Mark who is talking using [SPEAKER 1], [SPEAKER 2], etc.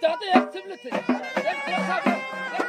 [SPEAKER 1] Tata jak cymlety. Jak cymlety.